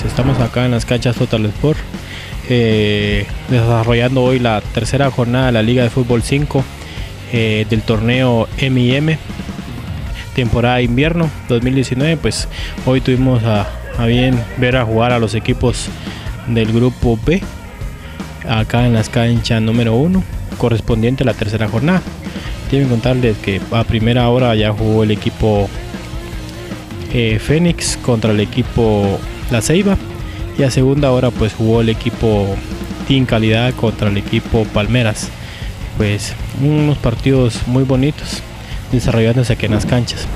pues estamos acá en las canchas Total Sport, eh, desarrollando hoy la tercera jornada de la Liga de Fútbol 5 eh, del torneo MIM, temporada de invierno 2019. Pues hoy tuvimos a, bien ver a jugar a los equipos del grupo B, acá en las canchas número 1, correspondiente a la tercera jornada. Quiero contarles que a primera hora ya jugó el equipo eh, Fénix contra el equipo La Ceiba y a segunda hora pues jugó el equipo Team Calidad contra el equipo Palmeras. Pues unos partidos muy bonitos desarrollándose aquí en las canchas.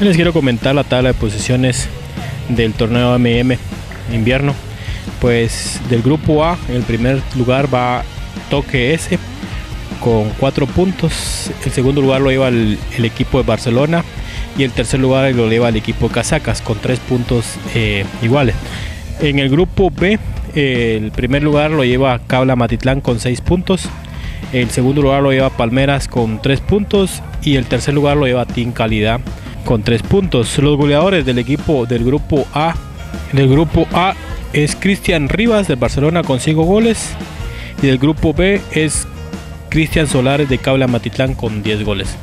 Les quiero comentar la tabla de posiciones del torneo MM invierno. Pues del grupo A, en el primer lugar va Toque S con 4 puntos. El segundo lugar lo lleva el, el, equipo de Barcelona y el tercer lugar lo lleva el equipo Casacas con 3 puntos eh, iguales. En el grupo B, el primer lugar lo lleva Cabla Matitlán con 6 puntos. El segundo lugar lo lleva Palmeras con 3 puntos y el tercer lugar lo lleva Team Calidad con 3 puntos. Los goleadores del equipo del grupo A, del grupo A es Cristian Rivas del Barcelona con 5 goles y del grupo B es Cristian Solares de Cabla Matitlán con 10 goles.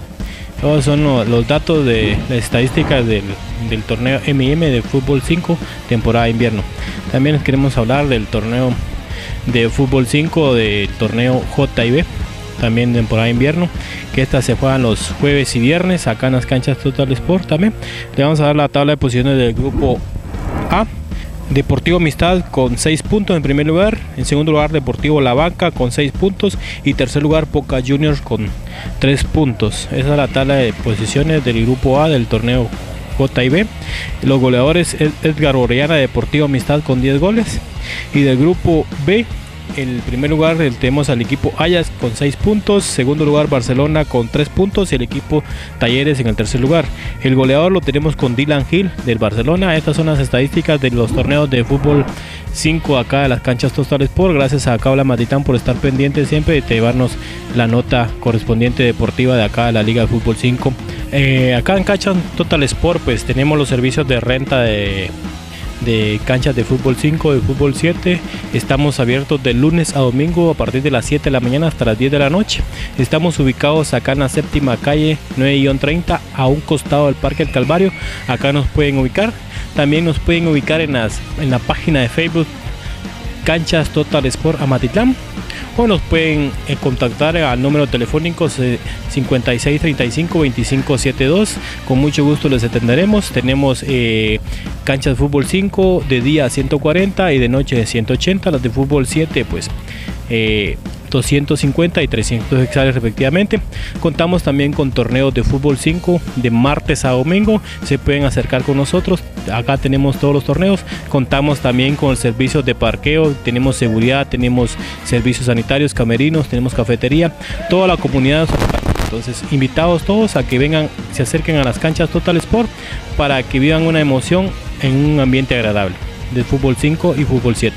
Todos son los, datos de las estadísticas del, del, torneo MM de Fútbol 5, temporada invierno. También les queremos hablar del torneo de Fútbol 5 del torneo JB, también temporada invierno, que estas se juegan los jueves y viernes acá en las canchas Total Sport también. Le vamos a dar la tabla de posiciones del grupo A. Deportivo Amistad con 6 puntos en primer lugar, en segundo lugar Deportivo La Banca con 6 puntos y tercer lugar Poca Juniors con 3 puntos. Esa es la tabla de posiciones del grupo A del torneo JB. Los goleadores Edgar Orellana Deportivo Amistad con 10 goles y del grupo B el primer lugar tenemos al equipo Ayas con 6 puntos, segundo lugar Barcelona con 3 puntos y el equipo Talleres en el tercer lugar. El goleador lo tenemos con Dylan Hill del Barcelona. Estas son las estadísticas de los torneos de fútbol 5 acá de las canchas Total Sport. Gracias a Cabla Matitán por estar pendiente siempre de llevarnos la nota correspondiente deportiva de acá de la Liga de Fútbol 5. Eh, acá en canchas Total Sport pues tenemos los servicios de renta de de canchas de fútbol 5, de fútbol 7. Estamos abiertos de lunes a domingo a partir de las 7 de la mañana hasta las 10 de la noche. Estamos ubicados acá en la séptima calle 9-30 a un costado del Parque El Calvario. Acá nos pueden ubicar. También nos pueden ubicar en, las, en la página de Facebook Canchas Total Sport Amatitlán o nos pueden eh, contactar al número telefónico 5635 2572 con mucho gusto les atenderemos tenemos eh, canchas de fútbol 5 de día 140 y de noche 180 las de fútbol 7 pues eh, 250 y 300 hectáreas respectivamente. Contamos también con torneos de fútbol 5 de martes a domingo. Se pueden acercar con nosotros. Acá tenemos todos los torneos. Contamos también con servicios de parqueo. Tenemos seguridad, tenemos servicios sanitarios, camerinos, tenemos cafetería. Toda la comunidad. Entonces, invitados todos a que vengan, se acerquen a las canchas Total Sport para que vivan una emoción en un ambiente agradable de fútbol 5 y fútbol 7.